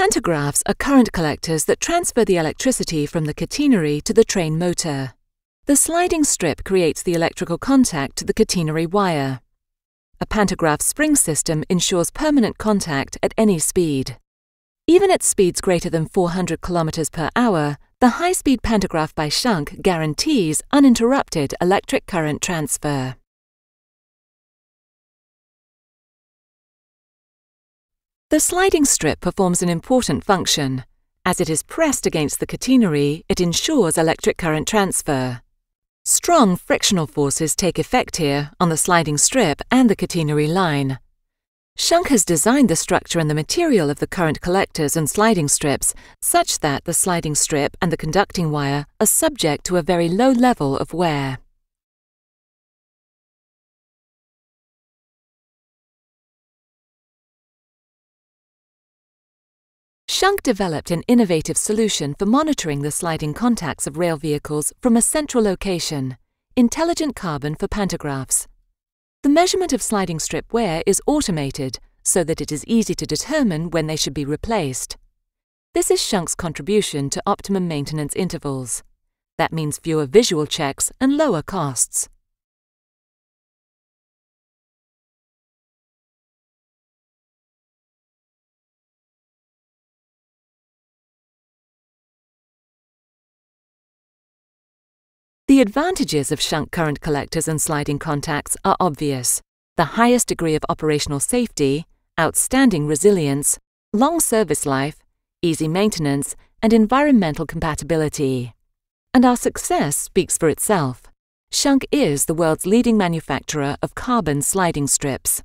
Pantographs are current collectors that transfer the electricity from the catenary to the train motor. The sliding strip creates the electrical contact to the catenary wire. A pantograph spring system ensures permanent contact at any speed. Even at speeds greater than 400 km per hour, the high-speed pantograph by Schunk guarantees uninterrupted electric current transfer. The sliding strip performs an important function. As it is pressed against the catenary, it ensures electric current transfer. Strong frictional forces take effect here on the sliding strip and the catenary line. Schunk has designed the structure and the material of the current collectors and sliding strips such that the sliding strip and the conducting wire are subject to a very low level of wear. Schunk developed an innovative solution for monitoring the sliding contacts of rail vehicles from a central location, intelligent carbon for pantographs. The measurement of sliding strip wear is automated so that it is easy to determine when they should be replaced. This is Schunk's contribution to optimum maintenance intervals. That means fewer visual checks and lower costs. The advantages of Schunk current collectors and sliding contacts are obvious. The highest degree of operational safety, outstanding resilience, long service life, easy maintenance, and environmental compatibility. And our success speaks for itself. Schunk is the world's leading manufacturer of carbon sliding strips.